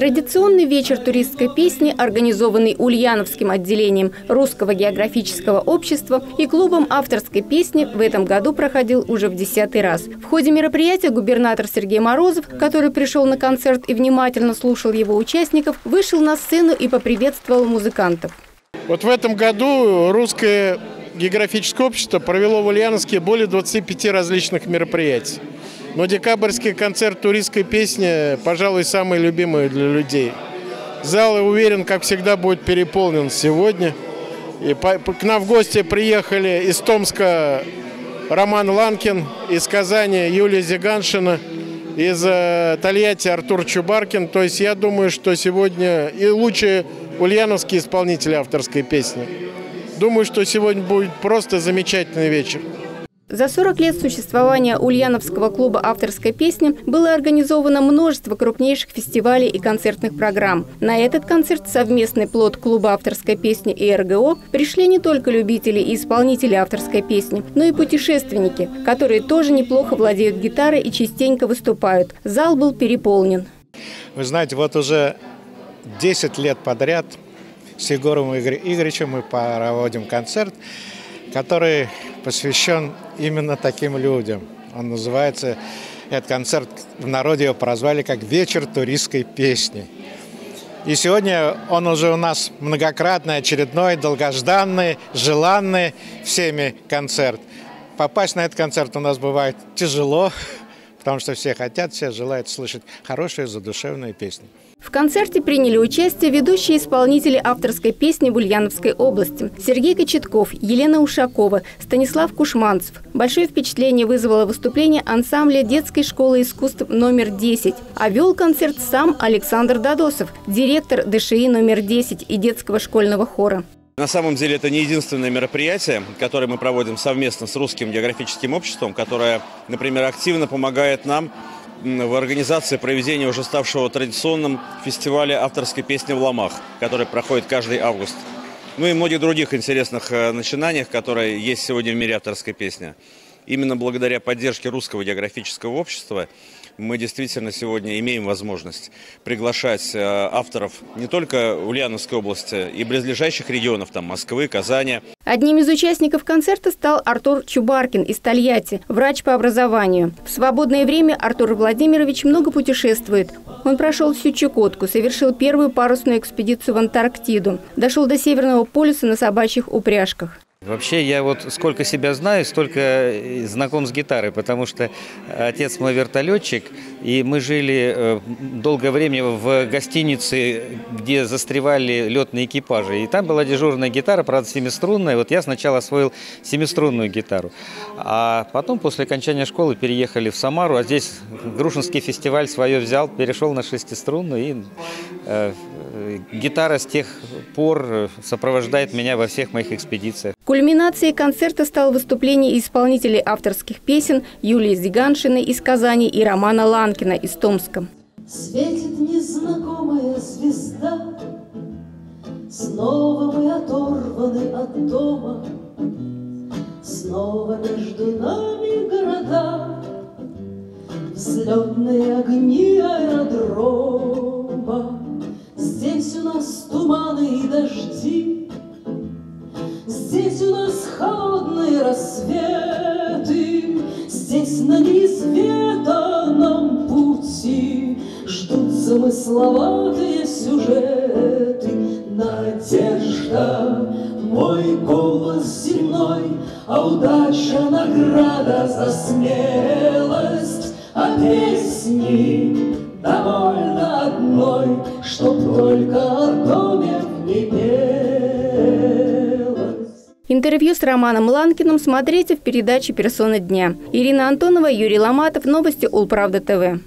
Традиционный вечер туристской песни, организованный Ульяновским отделением Русского географического общества и клубом авторской песни, в этом году проходил уже в десятый раз. В ходе мероприятия губернатор Сергей Морозов, который пришел на концерт и внимательно слушал его участников, вышел на сцену и поприветствовал музыкантов. Вот в этом году Русское географическое общество провело в Ульяновске более 25 различных мероприятий. Но декабрьский концерт туристской песни, пожалуй, самый любимый для людей. Зал, я уверен, как всегда, будет переполнен сегодня. И к нам в гости приехали из Томска Роман Ланкин, из Казани Юлия Зиганшина, из э, Тольятти Артур Чубаркин. То есть я думаю, что сегодня и лучшие ульяновские исполнители авторской песни. Думаю, что сегодня будет просто замечательный вечер. За 40 лет существования Ульяновского клуба авторской песни было организовано множество крупнейших фестивалей и концертных программ. На этот концерт совместный плод клуба авторской песни и РГО пришли не только любители и исполнители авторской песни, но и путешественники, которые тоже неплохо владеют гитарой и частенько выступают. Зал был переполнен. Вы знаете, вот уже 10 лет подряд с Егором Игоревичем мы проводим концерт, который посвящен именно таким людям. Он называется, этот концерт в народе его прозвали как «Вечер туристской песни». И сегодня он уже у нас многократный, очередной, долгожданный, желанный всеми концерт. Попасть на этот концерт у нас бывает тяжело, потому что все хотят, все желают слышать хорошие задушевные песни. В концерте приняли участие ведущие исполнители авторской песни в Ульяновской области. Сергей Кочетков, Елена Ушакова, Станислав Кушманцев. Большое впечатление вызвало выступление ансамбля детской школы искусств номер 10. А вел концерт сам Александр Дадосов, директор ДШИ номер 10 и детского школьного хора. На самом деле это не единственное мероприятие, которое мы проводим совместно с Русским географическим обществом, которое, например, активно помогает нам в организации проведения уже ставшего традиционным фестиваля авторской песни в Ломах, который проходит каждый август. Ну и многих других интересных э, начинаниях, которые есть сегодня в мире авторской песни. Именно благодаря поддержке Русского географического общества мы действительно сегодня имеем возможность приглашать э, авторов не только Ульяновской области и близлежащих регионов, там Москвы, Казани. Одним из участников концерта стал Артур Чубаркин из Тольятти, врач по образованию. В свободное время Артур Владимирович много путешествует. Он прошел всю Чукотку, совершил первую парусную экспедицию в Антарктиду, дошел до Северного полюса на собачьих упряжках. Вообще я вот сколько себя знаю, столько знаком с гитарой, потому что отец мой вертолетчик, и мы жили э, долгое время в гостинице, где застревали летные экипажи. И там была дежурная гитара, правда, семиструнная. Вот я сначала освоил семиструнную гитару. А потом, после окончания школы, переехали в Самару, а здесь Грушинский фестиваль свое взял, перешел на шестиструнную, и э, гитара с тех пор сопровождает меня во всех моих экспедициях. Кульминацией концерта стало выступление исполнителей авторских песен Юлии Зиганшиной из Казани и Романа Ланкина из Томска. Светит незнакомая звезда, Снова мы оторваны от дома, Здесь на неизведанном пути. Ждут замысловатые сюжеты. Надежда, мой голос земной, А удача награда за смелость, А песни довольно одной, Чтоб только о доме в небе Интервью с Романом Ланкиным смотрите в передаче «Персона дня». Ирина Антонова, Юрий Ломатов. Новости Улправда ТВ.